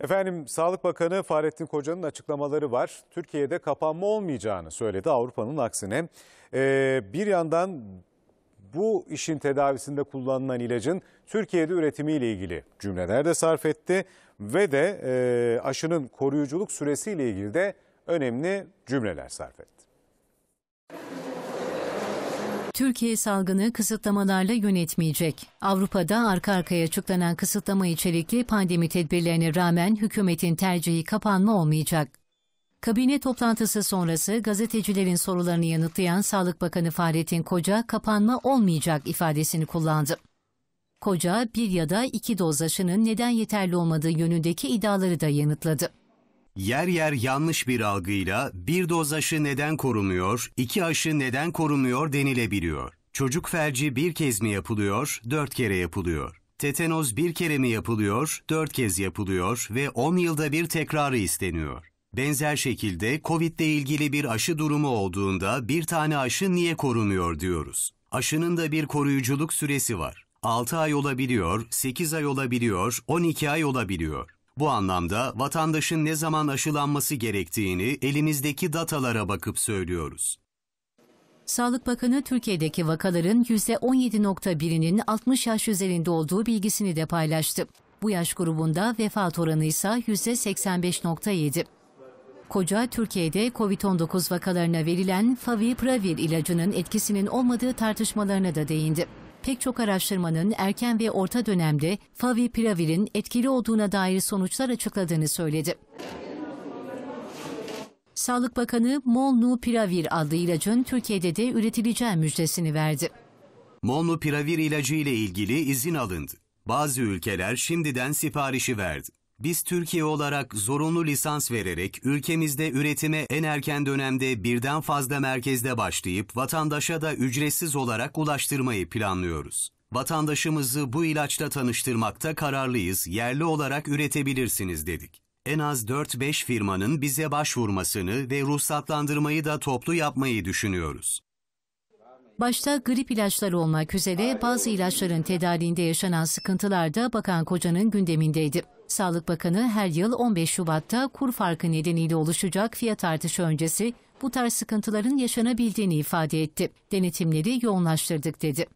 Efendim Sağlık Bakanı Fahrettin Koca'nın açıklamaları var. Türkiye'de kapanma olmayacağını söyledi Avrupa'nın aksine. Ee, bir yandan bu işin tedavisinde kullanılan ilacın Türkiye'de üretimiyle ilgili cümleler de sarf etti. Ve de e, aşının koruyuculuk süresiyle ilgili de önemli cümleler sarf etti. Türkiye salgını kısıtlamalarla yönetmeyecek. Avrupa'da arka arkaya açıklanan kısıtlama içerikli pandemi tedbirlerine rağmen hükümetin tercihi kapanma olmayacak. Kabine toplantısı sonrası gazetecilerin sorularını yanıtlayan Sağlık Bakanı Fahrettin Koca kapanma olmayacak ifadesini kullandı. Koca bir ya da iki doz aşının neden yeterli olmadığı yönündeki iddiaları da yanıtladı. Yer yer yanlış bir algıyla bir doz aşı neden korumuyor, iki aşı neden korumuyor denilebiliyor. Çocuk felci bir kez mi yapılıyor, dört kere yapılıyor. Tetanoz bir kere mi yapılıyor, dört kez yapılıyor ve 10 yılda bir tekrarı isteniyor. Benzer şekilde COVID ile ilgili bir aşı durumu olduğunda bir tane aşı niye korumuyor diyoruz. Aşının da bir koruyuculuk süresi var. 6 ay olabiliyor, 8 ay olabiliyor, 12 ay olabiliyor. Bu anlamda vatandaşın ne zaman aşılanması gerektiğini elimizdeki datalara bakıp söylüyoruz. Sağlık Bakanı Türkiye'deki vakaların %17.1'inin 60 yaş üzerinde olduğu bilgisini de paylaştı. Bu yaş grubunda vefat oranı ise %85.7. Koca Türkiye'de COVID-19 vakalarına verilen Favipiravir ilacının etkisinin olmadığı tartışmalarına da değindi. Pek çok araştırmanın erken ve orta dönemde Favipiravir'in etkili olduğuna dair sonuçlar açıkladığını söyledi. Sağlık Bakanı Molnupiravir adlı ilacın Türkiye'de de üretileceği müjdesini verdi. Molnupiravir ilacı ile ilgili izin alındı. Bazı ülkeler şimdiden siparişi verdi. Biz Türkiye olarak zorunlu lisans vererek ülkemizde üretime en erken dönemde birden fazla merkezde başlayıp vatandaşa da ücretsiz olarak ulaştırmayı planlıyoruz. Vatandaşımızı bu ilaçla tanıştırmakta kararlıyız, yerli olarak üretebilirsiniz dedik. En az 4-5 firmanın bize başvurmasını ve ruhsatlandırmayı da toplu yapmayı düşünüyoruz. Başta grip ilaçları olmak üzere bazı ilaçların tedariğinde yaşanan sıkıntılar da Bakan Koca'nın gündemindeydi. Sağlık Bakanı her yıl 15 Şubat'ta kur farkı nedeniyle oluşacak fiyat artışı öncesi bu tarz sıkıntıların yaşanabildiğini ifade etti. Denetimleri yoğunlaştırdık dedi.